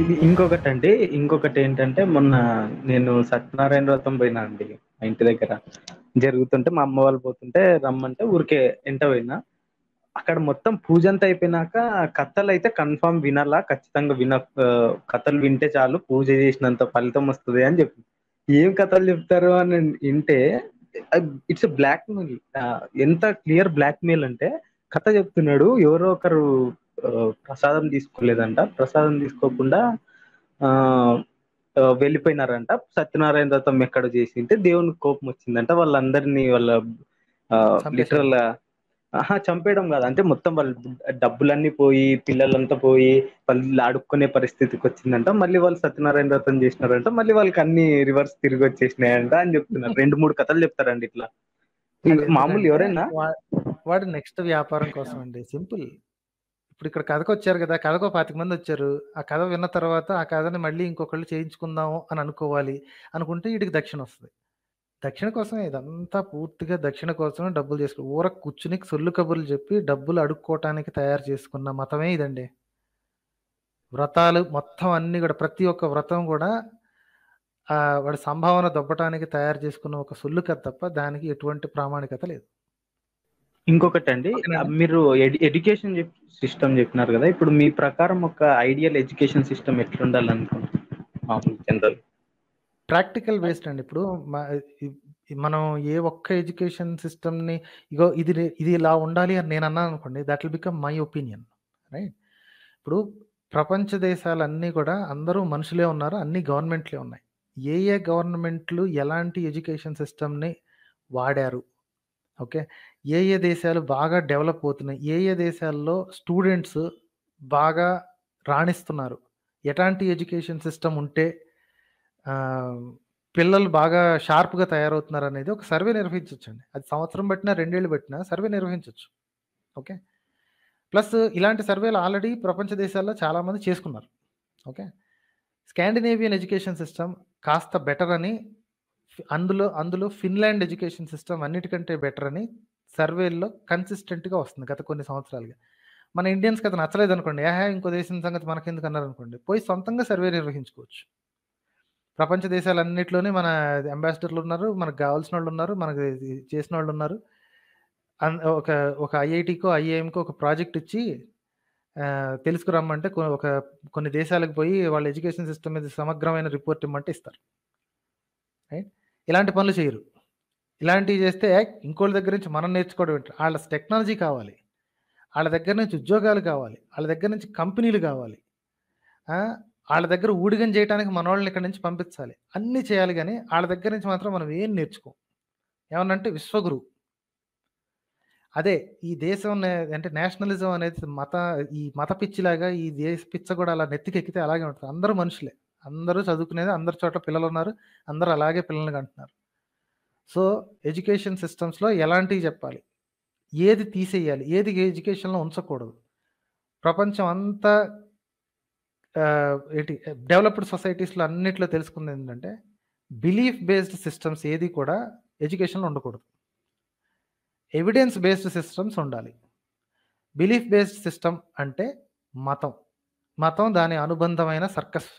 ఇది ఇంకొకటండి. ఇంకొకటేంటంటే మొన్న నేను సత్యనారాయణ వ్రతం పోయినా అండి మా ఇంటి దగ్గర. జరుగుతుంటే మా అమ్మ వాళ్ళు పోతుంటే రమ్మంటే ఊరికే ఎంట పోయినా. అక్కడ మొత్తం పూజ అంతా అయిపోయినాక కథలు అయితే కన్ఫర్మ్ వినాలా ఖచ్చితంగా విన కథలు వింటే చాలు పూజ చేసినంత ఫలితం వస్తది అని చెప్పి ఏం కథలు చెప్తారు అని వింటే ఇట్స్ బ్లాక్ మెయిల్ ఎంత క్లియర్ బ్లాక్ మెయిల్ అంటే కథ చెప్తున్నాడు. ఎవరో ఒకరు ప్రసాదం తీసుకోలేదంట. ప్రసాదం తీసుకోకుండా ఆహ్, వెళ్ళిపోయినారంట. సత్యనారాయణ వ్రతం ఎక్కడో చేసింటే దేవునికి కోపం వచ్చిందంట. వాళ్ళందరిని వాళ్ళ. లిటరల్! చంపేయడం కాదు. అంటే మొత్తం వాళ్ళు డబ్బులన్నీ పోయి, పిల్లలంతా పోయి, వాళ్ళు అడుక్కునే పరిస్థితికొచ్చిందంట. మళ్ళీ వాళ్ళు సత్యనారాయణ వ్రతం చేసినారంట. మళ్ళీ వాళ్ళకి అన్నీ రివర్స్ తిరిగొచ్చేసినాయంట అని చెప్తున్నారు. 2, 3 కథలు చెప్తారండి ఇట్లా. మామూలు ఎవరైనా వాడు నెక్స్ట్ వ్యాపారం కోసం అండి. సింపుల్. ఇప్పుడు ఇక్కడ కథకు వచ్చారు కదా! కథకు పాతిక మంది వచ్చారు ఆ కథ విన్న తర్వాత ఆ కథని మళ్ళీ ఇంకొకళ్ళు చేయించుకుందాము అని అనుకోవాలి. అనుకుంటే వీటికి దక్షిణ వస్తుంది దక్షిణ కోసమే ఇదంతా పూర్తిగా దక్షిణ కోసమే డబ్బులు చేసుకో ఊర కూర్చుని సొల్లు కబుర్లు చెప్పి డబ్బులు అడుక్కోవటానికి తయారు చేసుకున్న మతమే ఇదండి. వ్రతాలు మొత్తం అన్నీ కూడా ప్రతి ఒక్క వ్రతం కూడా వాడి సంభావన దొబ్బటానికి తయారు చేసుకున్న ఒక సొల్లు కథ తప్ప దానికి ఎటువంటి ప్రామాణికత లేదు. ఇంకొకటండి. ఓకేనండి. ఆహ్, మీరు ఎడ్యు ఎడ్యుకేషన్ సిస్టమ్ చెప్పినారు గదా! ఇప్పుడు మీ ప్రకారం ఒక ఐడియల్ ఎడ్యుకేషన్ సిస్టమ్ ఎట్లుండాలనుకుంటున్నారు? మామూలు జనరల్. ప్రాక్టికల్ బేస్డ్ అండి. ఇప్పుడు మనం ఏ ఒక్క ఎడ్యుకేషన్ సిస్టమ్‌ని ఇగో ఇది ఇది ఇలా ఉండాలి అని నేను అన్నాననుకోండి that will become my opinion. Right? ఇప్పుడు ప్రపంచ దేశాలన్నీ కూడా అందరూ మనుషులే ఉన్నారు. అన్ని గవర్నమెంట్‌లే ఉన్నాయి. ఏ ఏ గవర్నమెంట్‌లు ఎలాంటి ఎడ్యుకేషన్ సిస్టమ్‌ని వాడారు? ఓకే. ఏ ఏ దేశాలు బాగా డెవలప్ అవుతున్నాయి? ఏ ఏ దేశాల్లో స్టూడెంట్స్ బాగా రాణిస్తున్నారు? ఎలాంటి ఎడ్యుకేషన్ సిస్టమ్ ఉంటే పిల్లలు బాగా షార్ప్‌గా తయారవుతున్నారు అనేది ఒక సర్వే నిర్వహించవచ్చండి అది సంవత్సరం బట్టినా, 2 ఏళ్ళు సర్వే నిర్వహించవచ్చు ఓకే. ప్లస్ ఇలాంటి సర్వేలు ఆల్రెడీ ప్రపంచ దేశాల్లో చాలామంది చేసుకున్నారు. ఓకే. స్కాండినేవియన్ ఎడ్యుకేషన్ సిస్టమ్ కాస్త బెటర్ అని అందులో అందులో ఫిన్లాండ్ ఎడ్యుకేషన్ సిస్టమ్ అన్నిటికంటే బెటర్ అని సర్వేల్లో కన్సిస్టెంట్‌గా వస్తుంది గత కొన్ని సంవత్సరాలుగా. మన ఇండియన్స్‌కి అది నచ్చలేదనుకోండి, ఏహా ఇంకో దేశం సంగతి మనకెందుకు అన్నారనుకోండి, పోయి సొంతంగా సర్వే నిర్వహించుకోవచ్చు. ప్రపంచ దేశాలన్నింటిలోనే మన అంబాసిడర్లు ఉన్నారు మనకు కావాల్సిన వాళ్ళు ఉన్నారు మనకు చేసిన వాళ్ళు అన్ ఒక ఒక ఐఐటికో ఐఐఎంకో ఒక ప్రాజెక్ట్ ఇచ్చి తెలుసుకురమ్మంటే ఒక కొన్ని దేశాలకు పోయి వాళ్ళ ఎడ్యుకేషన్ సిస్టమ్ మీద సమగ్రమైన రిపోర్ట్ ఇమ్మంటే ఇస్తారు. రైట్? ఇలాంటి పనులు చేయరు. ఇలాంటివి చేస్తే ఇంకోళ్ళ దగ్గర నుంచి మనం నేర్చుకోవడం ఏంటి? వాళ్ళ టెక్నాలజీ కావాలి. వాళ్ళ దగ్గర నుంచి ఉద్యోగాలు కావాలి. వాళ్ళ దగ్గర నుంచి కంపెనీలు కావాలి. వాళ్ళ దగ్గర ఊడిగం చేయటానికి వాళ్ళని ఇక్కడ నుంచి పంపించాలి. అన్నీ చేయాలి కానీ వాళ్ళ దగ్గర నుంచి మాత్రం మనం ఏం నేర్చుకోం. ఏమన్నంటే విశ్వగురువు. అదే ఈ దేశం అంటే నేషనలిజం అనేది మత ఈ మత పిచ్చిలాగా ఈ దేశ పిచ్చ కూడా అలా నెత్తికెక్కితే అలాగే ఉంటుంది అందరూ మనుషులే. అందరూ చదువుకునేది అందరి చోట్ల పిల్లలున్నారు. అందరూ అలాగే పిల్లల్ని కంటున్నారు. సో, ఎడ్యుకేషన్ సిస్టమ్స్‌లో ఎలాంటివి చెప్పాలి? ఏది తీసేయాలి? ఏది ఎడ్యుకేషన్‌లో ఉంచకూడదు? ప్రపంచం అంతా ఏంటి డెవలప్డ్ సొసైటీస్‌లో అన్నిట్లో తెలుసుకుందేంటంటే, బిలీఫ్ బేస్డ్ సిస్టమ్స్ ఏది కూడా ఎడ్యుకేషన్‌లో ఉండకూడదు. ఎవిడెన్స్ బేస్డ్ సిస్టమ్స్ ఉండాలి. బిలీఫ్ బేస్డ్ సిస్టమ్ అంటే మతం. మతం దాని అనుబంధమైన సర్కస్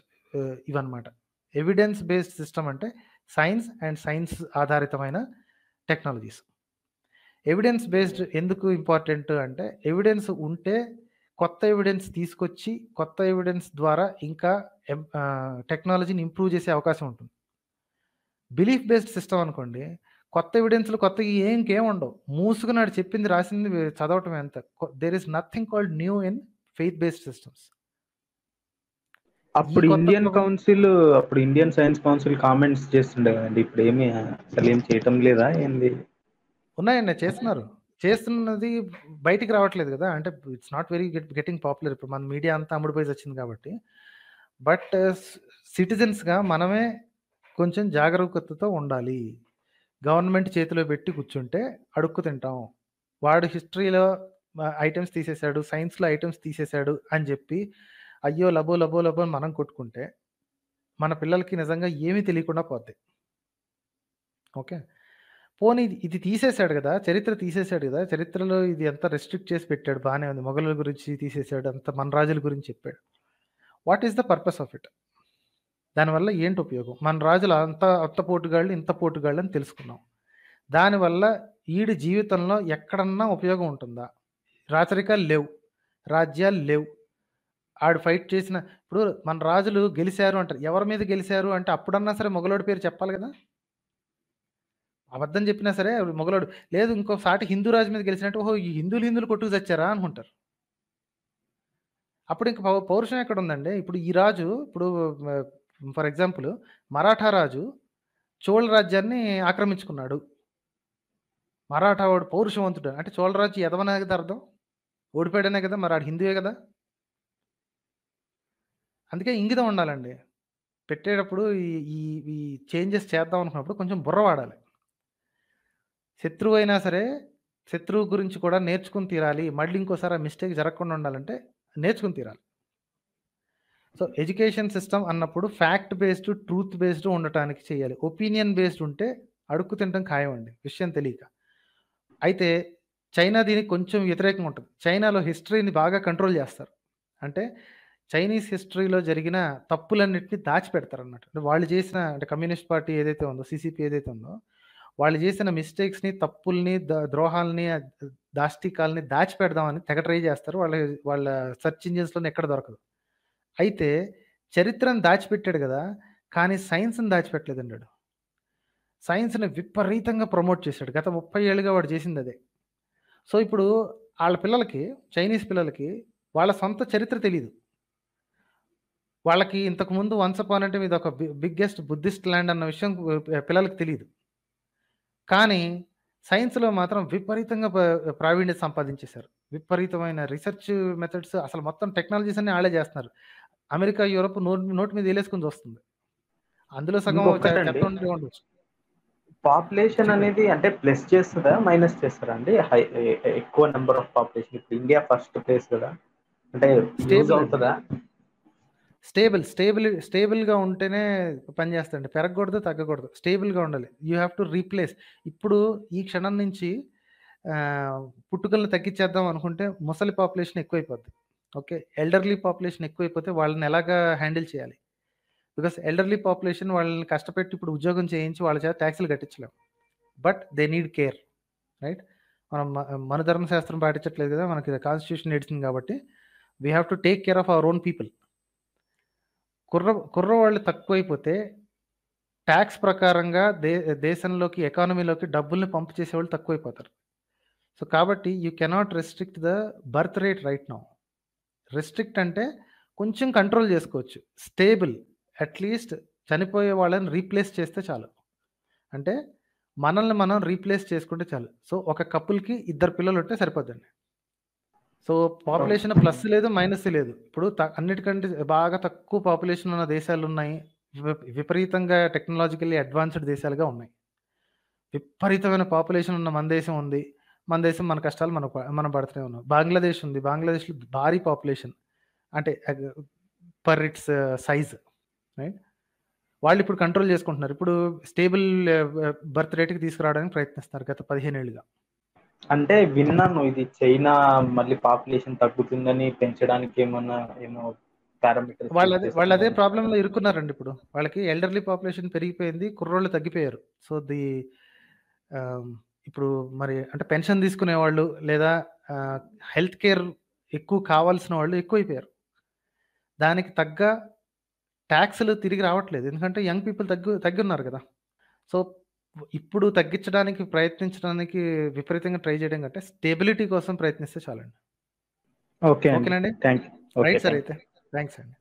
ఇవన్నమాట. ఎవిడెన్స్ బేస్డ్ సిస్టమ్ అంటే సైన్స్ అండ్ సైన్స్ ఆధారితమైన టెక్నాలజీస్. ఎవిడెన్స్ బేస్డ్ ఎందుకు ఇంపార్టెంట్ అంటే, ఎవిడెన్స్ ఉంటే కొత్త ఎవిడెన్స్ తీసుకొచ్చి, కొత్త ఎవిడెన్స్ ద్వారా ఇంకా ఎం టెక్నాలజీని ఇంప్రూవ్ చేసే అవకాశం ఉంటుంది. బిలీఫ్ బేస్డ్ సిస్టమ్ అనుకోండి, కొత్త ఎవిడెన్స్‌లు కొత్తగా ఏం ఇంకేం ఉండవు. మూసుకున్నాడు చెప్పింది రాసింది చదవటం ఎంత there is nothing called new in faith based systems. అప్పుడు ఇండియన్ కౌన్సిల్ అప్పుడు ఇండియన్ సైన్స్ కౌన్సిల్ కామెంట్స్ చేస్తుండే కదండీ! ఇప్పుడేమి అసలేం చేయటం లేదా ఏంది? ఉన్నాయండి. చేస్తున్నారు. చేస్తున్నది బయటికి రావట్లేదు గదా! అంటే it's not very get getting popular. ఇప్పుడు మన మీడియా అంతా అమ్ముడుపోయి సచ్చింది కాబట్టి. బట్ సిటిజన్స్‌గా మనమే కొంచెం జాగరూకతతో ఉండాలి. గవర్నమెంట్ చేతిలో పెట్టి కూర్చుంటే అడుక్కు తింటాం. వాడు హిస్టరీలో ఐటెమ్స్ తీసేసాడు, సైన్స్‌లో ఐటెమ్స్ తీసేసాడు అని జెప్పి, అయ్యో! లబో లబో లబో అని మనం కొట్టుకుంటే, మన పిల్లలకి నిజంగా ఏమీ తెలియకుండా పోద్ది. ఓకే. పోనీ ఇది తీసేశాడు తీసేసాడు చరిత్ర తీసేసాడు కదా చరిత్రలో ఇది ఎంత రెస్ట్రిక్ట్ చేసి పెట్టాడు బాగానే ఉంది. మొఘలుల గురించి తీసేసాడు. అంత మన రాజుల గురించి చెప్పాడు. What is the purpose of it దానివల్ల ఏంటి ఉపయోగం మన రాజులు అంత అంత పోటుగాళ్ళు ఇంత పోటుగాళ్ళు అని తెలుసుకున్నాం దానివల్ల ఈడి జీవితంలో ఎక్కడన్నా ఉపయోగం ఉంటుందా రాచరికాలు లేవు రాజ్యాలు లేవు ఆడు ఫైట్ చేసిన ఇప్పుడు మన రాజులు గెలిచారు అంటారు. ఎవరి మీద గెలిచారు అంటే అప్పుడన్నా సరే మొగలోడి పేరు చెప్పాలి కదా? అబద్ధం చెప్పినా సరే మొగలోడు. లేదు ఇంకో సాటి హిందూ రాజు మీద గెలిచినట్టు ఓహో ఈ హిందువులు హిందువులు కొట్టుకు చచ్చారా అనుకుంటారు. అప్పుడు ఇంకా పౌ- పౌరుషం ఎక్కడ ఉందండి? ఇప్పుడు ఈ రాజు ఇప్పుడు ఫర్ ఎగ్జాంపుల్ మరాఠా రాజు చోళ రాజ్యాన్ని ఆక్రమించుకున్నాడు. మరాఠా వాడు పౌరుషవంతుడు. అంటే చోళరాజు యదవనే ఎదవనే కదా అర్థం? ఓడిపోయాడనే కదా మరి ఆడు హిందువే కదా? అందుకే ఇంగితం ఉండాలండి. పెట్టేటప్పుడు ఈ ఈ ఈ చేంజెస్ చేద్దాం అనుకున్నప్పుడు కొంచెం బుర్ర వాడాలి. శత్రువు అయినా సరే శత్రువు గురించి కూడా నేర్చుకుని తీరాలి. మళ్ళీ ఇంకోసారి ఆ మిస్టేక్ జరగకుండా ఉండాలంటే నేర్చుకుని తీరాలి. సో ఎడ్యుకేషన్ సిస్టమ్ అన్నప్పుడు ఫ్యాక్ట్ బేస్డ్ ట్రూత్ బేస్డ్ ఉండటానికి చేయాలి. ఒపీనియన్ బేస్డ్ ఉంటే అడుక్కు తినడం ఖాయం అండి విషయం తెలియక. అయితే చైనా దీనికి కొంచెం వ్యతిరేకంగా ఉంటుంది. చైనాలో హిస్టరీని బాగా కంట్రోల్ చేస్తారు. అంటే చైనీస్ హిస్టరీలో జరిగిన తప్పులన్నింటినీ దాచిపెడతారు అన్నట్టు అంటే వాళ్ళు చేసిన అంటే కమ్యూనిస్ట్ పార్టీ ఏదైతే ఉందో సిసిపి ఏదైతే ఉందో వాళ్ళు చేసిన మిస్టేక్స్ని తప్పుల్ని ద్రోహాలని ద్రోహాల్ని దాచిపెడదామని తెగ ట్రై చేస్తారు. వాళ్ళ వాళ్ళ సెర్చ్ ఇంజిన్స్లోనే ఎక్కడ దొరకదు. అయితే చరిత్రను దాచిపెట్టాడు కదా కానీ సైన్స్ని దాచిపెట్టలేదు అన్నాడు సైన్స్ని విపరీతంగా ప్రమోట్ చేశాడు. గత ముప్పై ఏళ్ళుగా వాడు చేసింది అదే. సో ఇప్పుడు వాళ్ళ పిల్లలకి చైనీస్ పిల్లలకి వాళ్ళ సొంత చరిత్ర తెలియదు వాళ్ళకి ఇంతకు ముందు వన్స్ అపాన్ అంటే ఇది ఒక బిగ్గెస్ట్ బుద్ధిస్ట్ ల్యాండ్ అన్న విషయం పిల్లలకి తెలియదు కానీ సైన్స్లో మాత్రం విపరీతంగా ప్రావీణ్యత సంపాదించేశారు. విపరీతమైన రీసెర్చ్ మెథడ్స్ అసలు మొత్తం టెక్నాలజీస్ అన్ని వాళ్ళే చేస్తున్నారు. అమెరికా యూరోప్ నోట్ నోట్ మీద వేలేసుకుని చూస్తుంది. అందులో సగం పాపులేషన్ అనేది అంటే ప్లస్ చేస్తుందా మైనస్ చేస్తారా అండి? హై ఎక్కువ నెంబర్ ఆఫ్ పాపులేషన్ ఇప్పుడు ఇండియా ఫస్ట్ ప్లేస్ కదా. అంటే Stable. అవుతుందా? స్టేబుల్ స్టేబుల్ స్టేబుల్గా ఉంటేనే పనిచేస్తాండి పెరగకూడదు తగ్గకూడదు. స్టేబుల్గా ఉండాలి. You have to replace. ఇప్పుడు ఈ క్షణం నుంచి ఆ, పుట్టుకలను తగ్గించేద్దాం అనుకుంటే ముసలి పాపులేషన్ ఎక్కువైపోద్ది. ఓకే? ఎల్డర్లీ పాపులేషన్ ఎక్కువైపోతే వాళ్ళని ఎలాగా హ్యాండిల్ చేయాలి? బికాస్ ఎల్డర్లీ పాపులేషన్ వాళ్ళని కష్టపెట్టి ఇప్పుడు ఉద్యోగం చేయించి వాళ్ళ చేత ట్యాక్సులు కట్టించలేం. But they need care. Right? మనం మ- మన ధర్మశాస్త్రం పాటించట్లేదు కదా? మనకి కాన్స్టిట్యూషన్ నడిచింది కాబట్టి we have to take care of our own people. కుర్ర కుర్రవాళ్ళు తక్కువైపోతే ట్యాక్స్ ప్రకారంగా దే దేశంలోకి ఎకానమీలోకి డబ్బుల్ని పంపు చేసేవాళ్ళు తక్కువైపోతారు. సో కాబట్టి you cannot restrict the birth rate right now. Restrict అంటే కొంచెం కంట్రోల్ చేసుకోవచ్చు. స్టేబుల్ అట్లీస్ట్ చనిపోయే వాళ్ళని రీప్లేస్ చేస్తే చాలు. అంటే మనల్ని మనం రీప్లేస్ చేసుకుంటే చాలు. సో ఒక కపుల్కి ఇద్దరు పిల్లలు ఉంటే సరిపోద్దండి. సో పాపులేషన్ ప్లస్ లేదు మైనస్ లేదు. ఇప్పుడు అన్నిటికంటే బాగా తక్కువ పాపులేషన్ ఉన్న దేశాలు ఉన్నాయి. విప- విపరీతంగా టెక్నాలజికల్లీ అడ్వాన్స్డ్ దేశాలుగా ఉన్నాయి. విపరీతమైన పాపులేషన్ ఉన్న మన దేశం ఉంది. మన దేశం మన కష్టాలు మన మనం పడుతూనే ఉన్నాం. బంగ్లాదేశ్ ఉంది. బంగ్లాదేశ్లో భారీ పాపులేషన్ అంటే పర్ ఇట్స్ సైజ్ రైట్ వాళ్ళు ఇప్పుడు కంట్రోల్ చేసుకుంటున్నారు. ఇప్పుడు స్టేబుల్ బర్త్ రేట్కి తీసుకురావడానికి ప్రయత్నిస్తున్నారు గత పదిహేను ఏళ్ళుగా. అంటే విన్నాను ఇది చైనా మళ్ళీ పాపులేషన్ తగ్గుతుందని పెంచడానికి ఏమన్నా ఏమో పారామీటర్స్ వాళ్ళు అదే వాళ్ళు అదే ప్రాబ్లంలో ఇరుక్కున్నారండి ఇప్పుడు. వాళ్ళకి ఎల్డర్లీ పాపులేషన్ పెరిగిపోయింది కుర్రోళ్ళు తగ్గిపోయారు. సో ది ఇప్పుడు మరి అంటే పెన్షన్ తీసుకునే వాళ్ళు లేదా హెల్త్ కేర్ ఎక్కువ కావాల్సిన వాళ్ళు ఎక్కువైపోయారు. దానికి తగ్గ ట్యాక్స్లు తిరిగి రావట్లేదు. ఎందుకంటే యంగ్ పీపుల్ తగ్గు తగ్గి ఉన్నారు కదా. సో ఇప్పుడు తగ్గించడానికి ప్రయత్నించడానికి విపరీతంగా ట్రై చేయడం కంటే స్టెబిలిటీ కోసం ప్రయత్నిస్తే చాలండి. ఓకే ఓకేనండి? Thank you. రైట్ సార్ అయితే. థ్యాంక్స్ అండి.